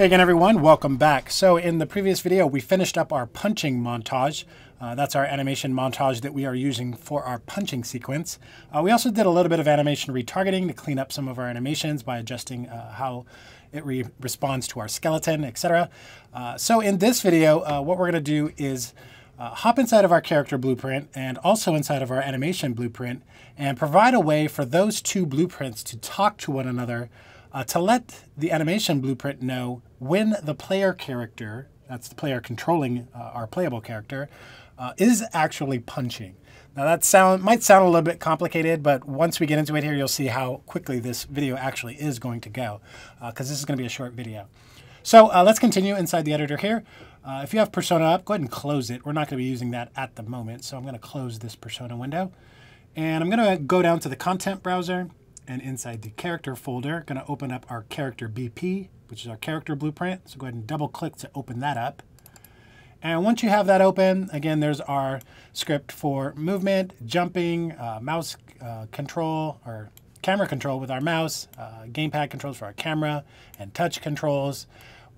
Hey again everyone, welcome back. So in the previous video we finished up our punching montage. Uh, that's our animation montage that we are using for our punching sequence. Uh, we also did a little bit of animation retargeting to clean up some of our animations by adjusting uh, how it re responds to our skeleton, etc. Uh, so in this video, uh, what we're going to do is uh, hop inside of our character blueprint and also inside of our animation blueprint and provide a way for those two blueprints to talk to one another uh, to let the animation blueprint know when the player character, that's the player controlling uh, our playable character, uh, is actually punching. Now that sound might sound a little bit complicated, but once we get into it here, you'll see how quickly this video actually is going to go, because uh, this is going to be a short video. So uh, let's continue inside the editor here. Uh, if you have Persona up, go ahead and close it. We're not going to be using that at the moment, so I'm going to close this Persona window. And I'm going to go down to the content browser, and inside the character folder, going to open up our character BP, which is our character blueprint. So go ahead and double click to open that up. And once you have that open, again, there's our script for movement, jumping, uh, mouse uh, control, or camera control with our mouse, uh, gamepad controls for our camera, and touch controls.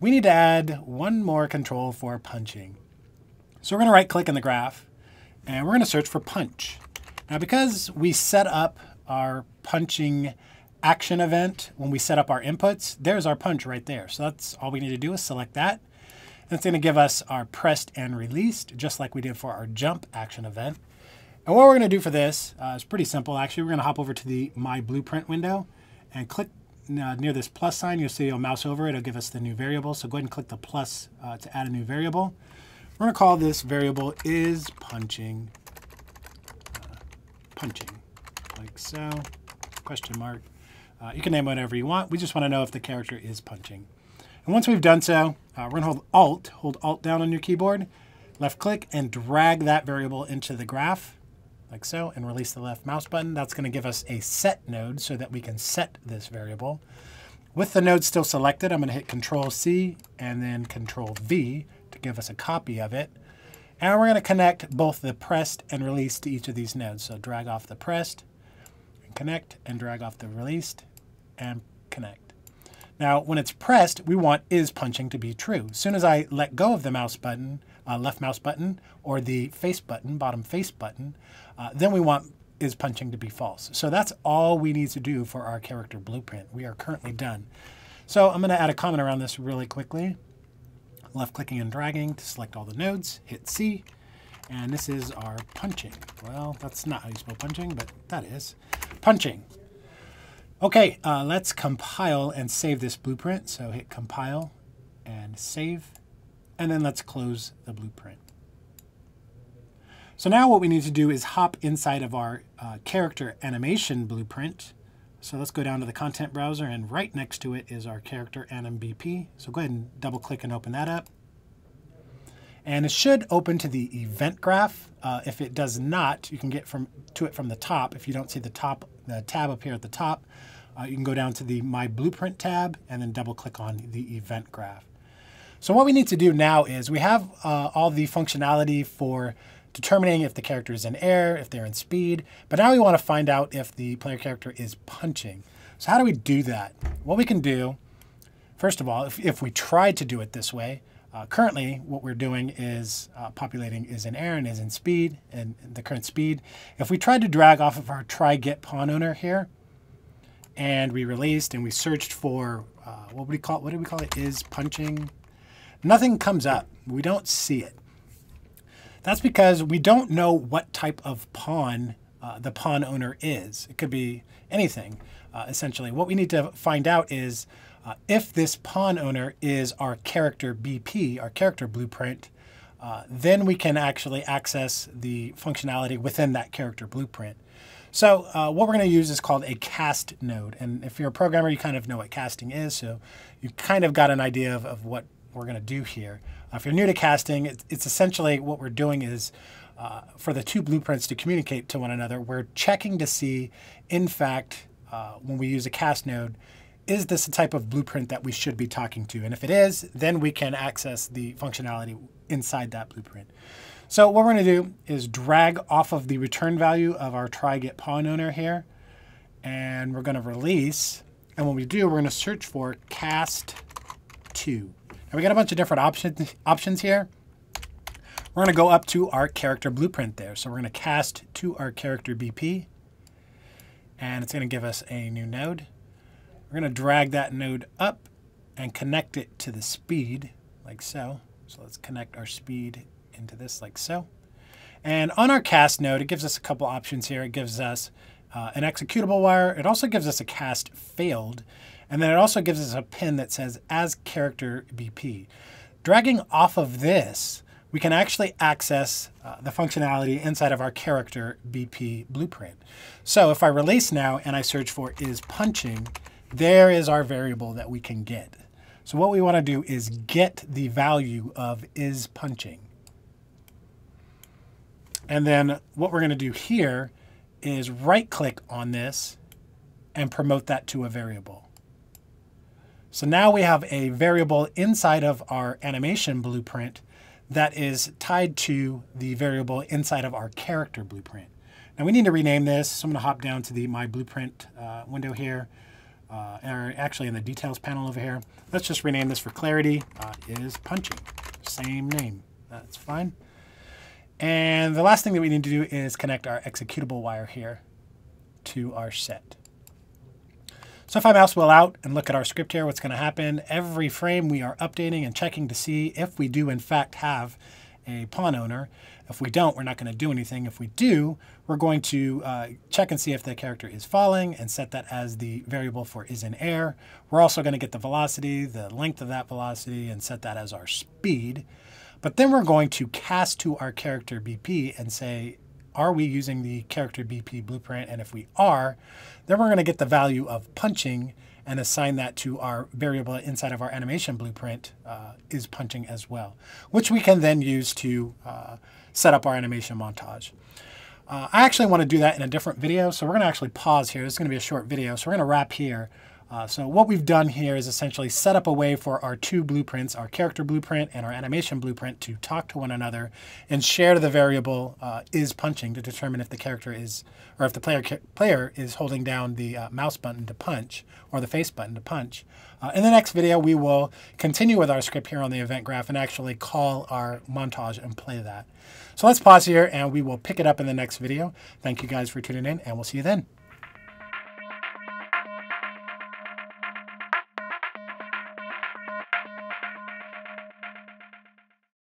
We need to add one more control for punching. So we're to right click in the graph, and we're going to search for punch. Now because we set up our punching action event when we set up our inputs, there's our punch right there. So that's all we need to do is select that. And it's going to give us our pressed and released, just like we did for our jump action event. And what we're going to do for this uh, is pretty simple. Actually, we're going to hop over to the My Blueprint window and click uh, near this plus sign. You'll see you'll mouse over it. It'll give us the new variable. So go ahead and click the plus uh, to add a new variable. We're going to call this variable is punching. Uh, punching like so, question mark. Uh, you can name whatever you want. We just want to know if the character is punching. And once we've done so, uh, we're going to hold Alt, hold Alt down on your keyboard, left click, and drag that variable into the graph, like so, and release the left mouse button. That's going to give us a set node so that we can set this variable. With the node still selected, I'm going to hit Control C and then Control V to give us a copy of it. And we're going to connect both the pressed and released to each of these nodes. So drag off the pressed, connect and drag off the released and connect. Now, when it's pressed, we want is punching to be true. As soon as I let go of the mouse button, uh, left mouse button, or the face button, bottom face button, uh, then we want is punching to be false. So that's all we need to do for our character blueprint. We are currently done. So I'm going to add a comment around this really quickly. Left clicking and dragging to select all the nodes, hit C, and this is our punching. Well, that's not how you spell punching, but that is punching. Okay, uh, let's compile and save this blueprint. So hit compile and save, and then let's close the blueprint. So now what we need to do is hop inside of our uh, character animation blueprint. So let's go down to the content browser and right next to it is our character anim BP. So go ahead and double click and open that up. And it should open to the event graph. Uh, if it does not, you can get from to it from the top. If you don't see the top, the tab up here at the top, uh, you can go down to the My Blueprint tab and then double click on the event graph. So what we need to do now is we have uh, all the functionality for determining if the character is in air, if they're in speed, but now we want to find out if the player character is punching. So how do we do that? What we can do, first of all, if, if we tried to do it this way, uh, currently, what we're doing is uh, populating is in air and is in speed, and the current speed. If we tried to drag off of our try get pawn owner here, and we released and we searched for, uh, what would we call it? What did we call it? Is punching. Nothing comes up. We don't see it. That's because we don't know what type of pawn uh, the pawn owner is. It could be anything, uh, essentially. What we need to find out is uh, if this pawn owner is our character BP, our character blueprint, uh, then we can actually access the functionality within that character blueprint. So uh, what we're going to use is called a cast node. And if you're a programmer, you kind of know what casting is. So you kind of got an idea of, of what we're going to do here. Uh, if you're new to casting, it's, it's essentially what we're doing is uh, for the two blueprints to communicate to one another, we're checking to see, in fact, uh, when we use a cast node, is this a type of blueprint that we should be talking to? And if it is, then we can access the functionality inside that blueprint. So what we're going to do is drag off of the return value of our try get pawn owner here, and we're going to release. And when we do, we're going to search for cast to. Now we got a bunch of different options, options here. We're going to go up to our character blueprint there. So we're going to cast to our character BP, and it's going to give us a new node. We're going to drag that node up and connect it to the speed, like so. So let's connect our speed into this like so. And on our cast node, it gives us a couple options here. It gives us uh, an executable wire. It also gives us a cast failed. And then it also gives us a pin that says as character BP. Dragging off of this, we can actually access uh, the functionality inside of our character BP blueprint. So if I release now and I search for is punching, there is our variable that we can get. So what we want to do is get the value of is punching. And then what we're going to do here is right click on this and promote that to a variable. So now we have a variable inside of our animation blueprint that is tied to the variable inside of our character blueprint. Now we need to rename this. So I'm going to hop down to the My Blueprint uh, window here, uh, or actually in the Details panel over here. Let's just rename this for clarity. Uh, is punching. Same name. That's fine. And the last thing that we need to do is connect our executable wire here to our set. So if I mouse wheel out and look at our script here, what's going to happen, every frame we are updating and checking to see if we do in fact have a pawn owner. If we don't, we're not going to do anything. If we do, we're going to uh, check and see if the character is falling and set that as the variable for is in air. We're also going to get the velocity, the length of that velocity, and set that as our speed. But then we're going to cast to our character BP and say, are we using the character BP blueprint? And if we are, then we're going to get the value of punching and assign that to our variable inside of our animation blueprint uh, is punching as well, which we can then use to uh, set up our animation montage. Uh, I actually want to do that in a different video, so we're going to actually pause here. This is going to be a short video, so we're going to wrap here. Uh, so what we've done here is essentially set up a way for our two blueprints, our character blueprint and our animation blueprint, to talk to one another and share the variable uh, is punching to determine if the character is, or if the player player is holding down the uh, mouse button to punch or the face button to punch. Uh, in the next video, we will continue with our script here on the event graph and actually call our montage and play that. So let's pause here and we will pick it up in the next video. Thank you guys for tuning in and we'll see you then.